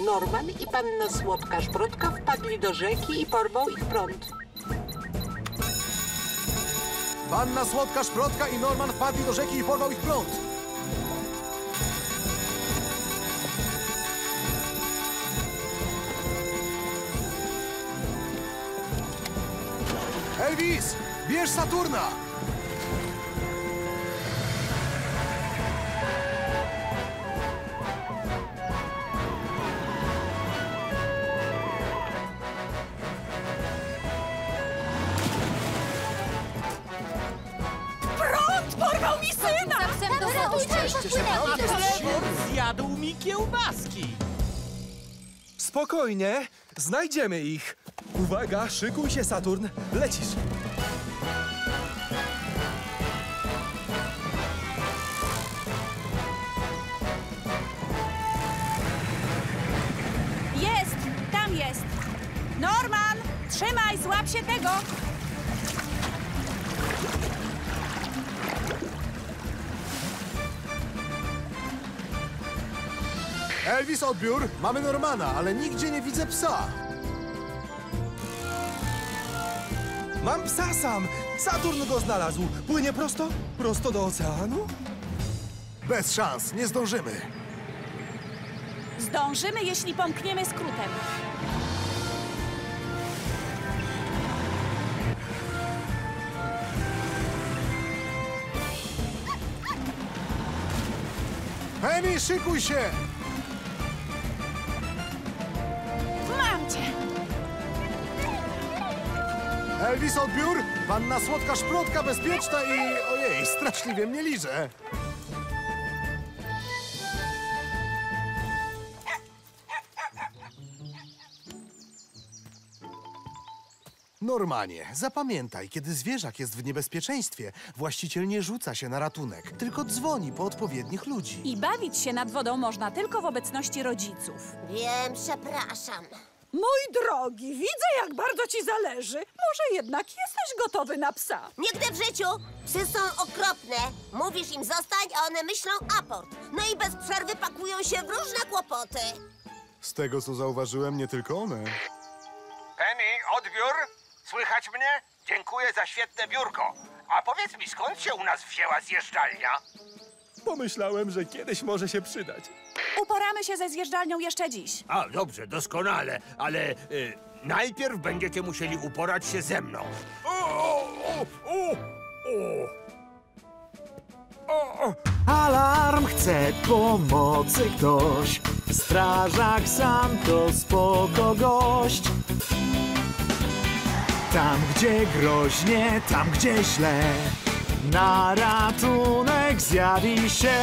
Norman i panna Słodka Szprotka wpadli do rzeki i porwał ich prąd. Panna Słodka Szprotka i Norman wpadli do rzeki i porwał ich prąd. Elvis, bierz Saturna! Ratujcie się, Trevor zjadł mi kiełbaski. Spokojnie, znajdziemy ich. Uwaga, szykuj się, Saturn. Lecisz. Jest! Tam jest! Norman! Trzymaj, złap się tego! Elvis, odbiór. Mamy Normana, ale nigdzie nie widzę psa. Mam psa sam. Saturn go znalazł. Płynie prosto? Prosto do oceanu? Bez szans, nie zdążymy. Zdążymy, jeśli pomkniemy skrótem. Penny, szykuj się! Cię! Elvis, odbiór. Panna Słodka Szprotka bezpieczna i... Ojej, straszliwie mnie liże. Normanie, zapamiętaj, kiedy zwierzak jest w niebezpieczeństwie, właściciel nie rzuca się na ratunek, tylko dzwoni po odpowiednich ludzi. I bawić się nad wodą można tylko w obecności rodziców. Wiem, przepraszam. Mój drogi, widzę, jak bardzo ci zależy. Może jednak jesteś gotowy na psa. Nigdy w życiu. Psy są okropne. Mówisz im zostań, a one myślą aport. No i bez przerwy pakują się w różne kłopoty. Z tego, co zauważyłem, nie tylko one. Penny, odbiór? Słychać mnie? Dziękuję za świetne biurko. A powiedz mi, skąd się u nas wzięła zjeżdżalnia? Pomyślałem, że kiedyś może się przydać. Uporamy się ze zjeżdżalnią jeszcze dziś. A, dobrze, doskonale, ale y, najpierw będziecie musieli uporać się ze mną. O, o, o, o. Alarm chce pomocy ktoś Strażak sam to spoko gość Tam gdzie groźnie, tam gdzie źle Na ratunek zjawi się